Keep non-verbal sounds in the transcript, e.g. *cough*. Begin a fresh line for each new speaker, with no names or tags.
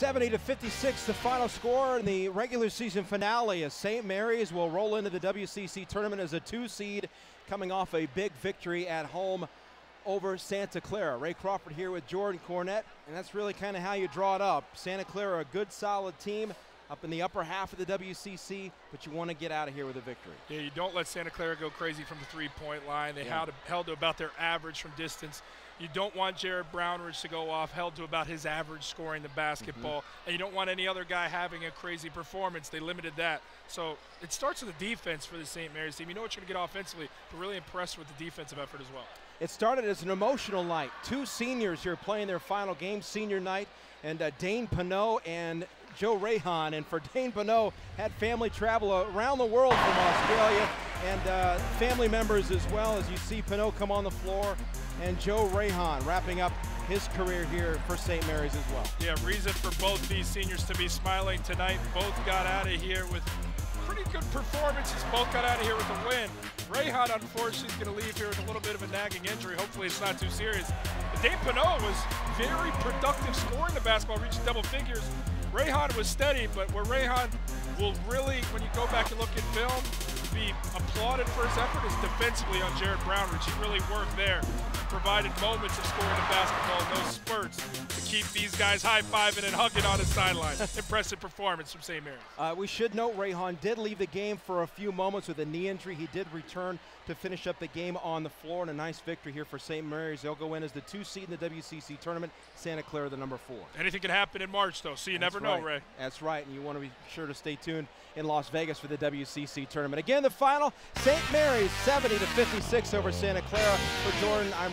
70 to 56, the final score in the regular season finale as St. Mary's will roll into the WCC tournament as a two seed, coming off a big victory at home over Santa Clara. Ray Crawford here with Jordan Cornette, and that's really kind of how you draw it up. Santa Clara, a good, solid team up in the upper half of the WCC, but you want to get out of here with a victory.
Yeah, you don't let Santa Clara go crazy from the three-point line. They yeah. held, held to about their average from distance. You don't want Jared Brownridge to go off, held to about his average scoring the basketball, mm-hmm. and you don't want any other guy having a crazy performance. They limited that. So it starts with the defense for the St. Mary's team. You know what you're going to get offensively, but really impressed with the defensive effort as well.
It started as an emotional night. Two seniors here playing their final game, senior night, and uh, Dane Pineau and Joe Rahon. And for Dane Pineau, had family travel around the world from Australia and uh, family members as well as you see Pineau come on the floor and Joe Rahon wrapping up his career here for St. Mary's as well.
Yeah, reason for both these seniors to be smiling tonight. Both got out of here with pretty good performances. Both got out of here with a win. Rahon, unfortunately, is going to leave here with a little bit of a nagging injury. Hopefully it's not too serious. Dave Pineau was very productive scoring the basketball, reaching double figures. Rahon was steady, but where Rahon will really, when you go back and look at film, be applauded for his effort is defensively on Jared Brownridge. He really worked there, provided moments of scoring the basketball in those spurts to keep these guys high-fiving and hugging on the sideline. *laughs* Impressive performance from St. Mary's.
Uh, we should note Rahon did leave the game for a few moments with a knee injury. He did return to finish up the game on the floor, and a nice victory here for St. Mary's. They'll go in as the two seed in the WCC tournament. Santa Clara, the number four.
Anything can happen in March, though, so you
That's
never
right.
know, Ray.
That's right, and you want to be sure to stay tuned in Las Vegas for the WCC tournament. Again, the final, St. Mary's 70 to 56 over Santa Clara. For Jordan, I'm